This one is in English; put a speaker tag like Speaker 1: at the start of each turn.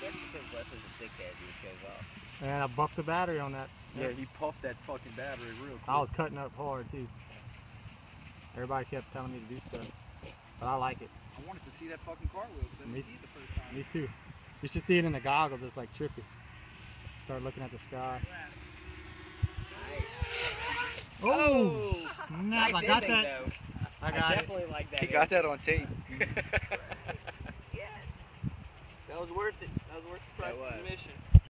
Speaker 1: you.
Speaker 2: Yeah, because Leslie's a dickhead who shows off.
Speaker 3: And I puffed the battery on that.
Speaker 1: Yeah, he puffed that fucking battery real quick.
Speaker 3: I was cutting up hard too. Everybody kept telling me to do stuff, but I like it.
Speaker 1: I wanted to see that fucking car wheel because I didn't see it the first time.
Speaker 3: Me too. You should see it in the goggles. It's like trippy. Start looking at the sky.
Speaker 2: Nice.
Speaker 3: Oh, snap!
Speaker 2: nice
Speaker 3: I got
Speaker 2: ending,
Speaker 3: that.
Speaker 2: Though.
Speaker 3: I got it.
Speaker 2: definitely like that.
Speaker 1: He got that on tape.
Speaker 4: Was worth it. That was worth the price of admission.